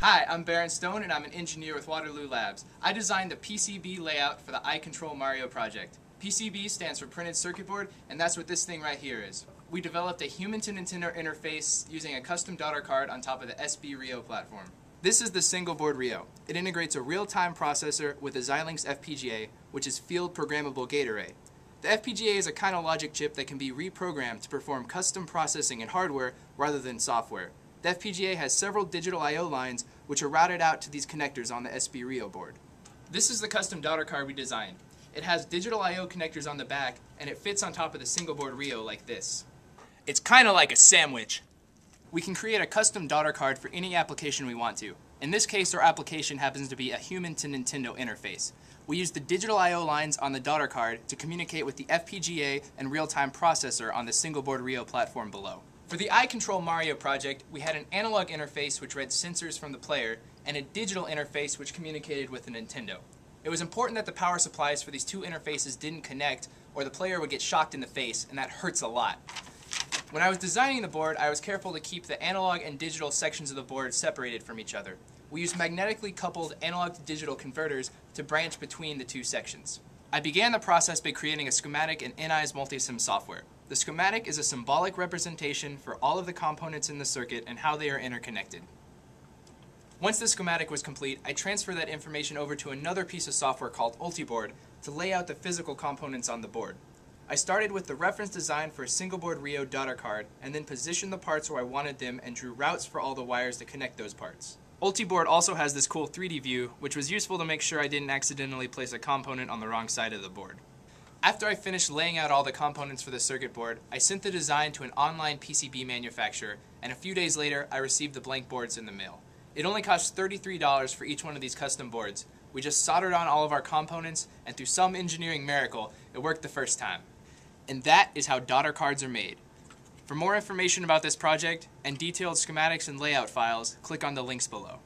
Hi, I'm Baron Stone and I'm an engineer with Waterloo Labs. I designed the PCB layout for the Eye Control Mario project. PCB stands for printed circuit board and that's what this thing right here is. We developed a human to Nintendo interface using a custom daughter card on top of the sbRIO platform. This is the single board Rio. It integrates a real-time processor with a Xilinx FPGA, which is field programmable gate array. The FPGA is a kind of logic chip that can be reprogrammed to perform custom processing in hardware rather than software. The FPGA has several digital I.O. lines which are routed out to these connectors on the sbRIO board. This is the custom daughter card we designed. It has digital I.O. connectors on the back and it fits on top of the single board Rio like this. It's kind of like a sandwich. We can create a custom daughter card for any application we want to. In this case, our application happens to be a human to Nintendo interface. We use the digital I.O. lines on the daughter card to communicate with the FPGA and real-time processor on the single board Rio platform below. For the Eye Control Mario project, we had an analog interface which read sensors from the player and a digital interface which communicated with the Nintendo. It was important that the power supplies for these two interfaces didn't connect or the player would get shocked in the face and that hurts a lot. When I was designing the board, I was careful to keep the analog and digital sections of the board separated from each other. We used magnetically coupled analog to digital converters to branch between the two sections. I began the process by creating a schematic in NI's Multisim software. The schematic is a symbolic representation for all of the components in the circuit and how they are interconnected. Once the schematic was complete, I transferred that information over to another piece of software called Ultiboard to lay out the physical components on the board. I started with the reference design for a single board Rio daughter card and then positioned the parts where I wanted them and drew routes for all the wires to connect those parts. Ultiboard also has this cool 3D view, which was useful to make sure I didn't accidentally place a component on the wrong side of the board. After I finished laying out all the components for the circuit board, I sent the design to an online PCB manufacturer, and a few days later, I received the blank boards in the mail. It only cost $33 for each one of these custom boards. We just soldered on all of our components, and through some engineering miracle, it worked the first time. And that is how daughter cards are made. For more information about this project and detailed schematics and layout files, click on the links below.